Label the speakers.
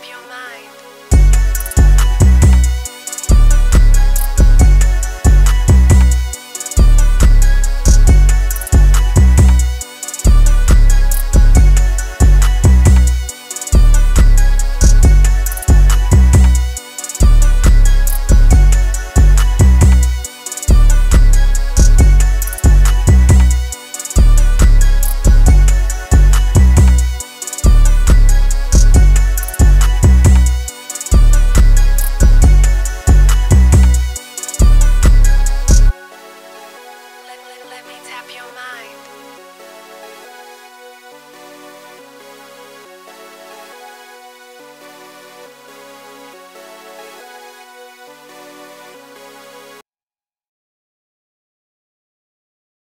Speaker 1: up your mind. let me tap your mind.